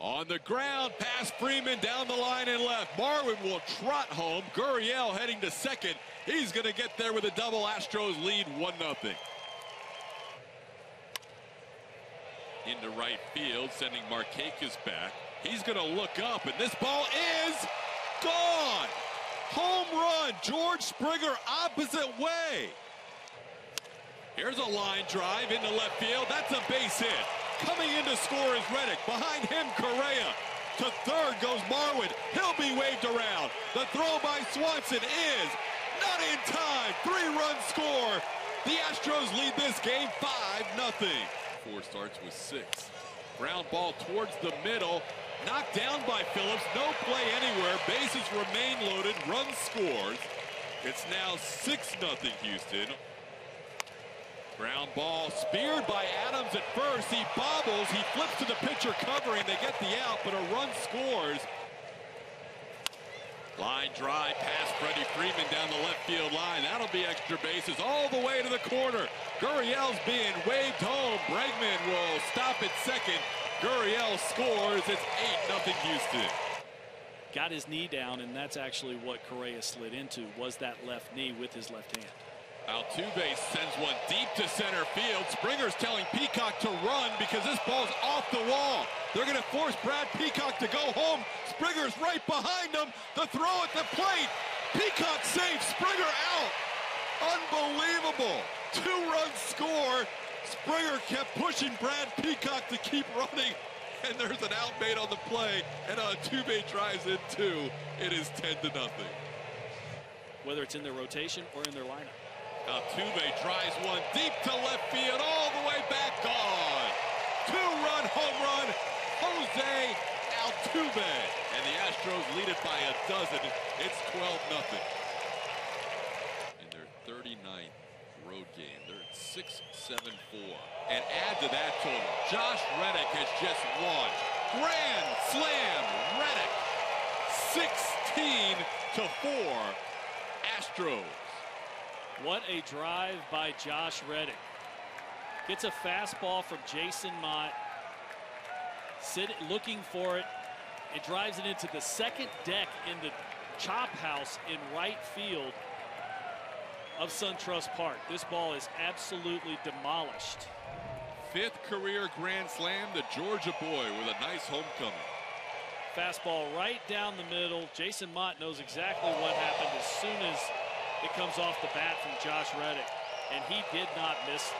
On the ground, pass Freeman down the line and left. Marwin will trot home. Gurriel heading to second. He's going to get there with a double. Astros lead 1 0. Into right field, sending Markakis back. He's going to look up, and this ball is gone. Home run, George Springer, opposite way. Here's a line drive into left field. That's a base hit. Coming in to score is Reddick. Behind him, Correa. To third goes Marwin. He'll be waved around. The throw by Swanson is not in time. Three-run score. The Astros lead this game 5-0. Four starts with six. Ground ball towards the middle. Knocked down by Phillips. No play anywhere. Bases remain loaded. Run scores. It's now 6-0 Houston. Ground ball speared by Adams at first. He bobbles. He flips to the pitcher covering. They get the out, but a run scores. Line drive past Freddie Freeman down the left field line. That'll be extra bases all the way to the corner. Gurriel's being waved home. Bregman will stop at second. Gurriel scores. It's 8-0 Houston. Got his knee down, and that's actually what Correa slid into, was that left knee with his left hand. Altuve sends one deep to center field. Springer's telling Peacock to run because this ball's off the wall. They're going to force Brad Peacock to go home. Springer's right behind him. The throw at the plate. Peacock saves Springer out. Unbelievable. Two-run score. Springer kept pushing Brad Peacock to keep running. And there's an out made on the play. And Altuve drives in two. It is 10 to nothing. Whether it's in their rotation or in their lineup. Altuve drives one deep to left field, all the way back, gone. Two-run home run, Jose Altuve. And the Astros lead it by a dozen. It's 12-0. In their 39th road game, they're at 6-7-4. And add to that total, Josh Reddick has just launched. Grand slam, Reddick. 16 to 4, Astros. What a drive by Josh Reddick. Gets a fastball from Jason Motte. Sit, looking for it. It drives it into the second deck in the chop house in right field of SunTrust Park. This ball is absolutely demolished. Fifth career grand slam, the Georgia boy with a nice homecoming. Fastball right down the middle. Jason Motte knows exactly what happened as soon as it comes off the bat from Josh Reddick, and he did not miss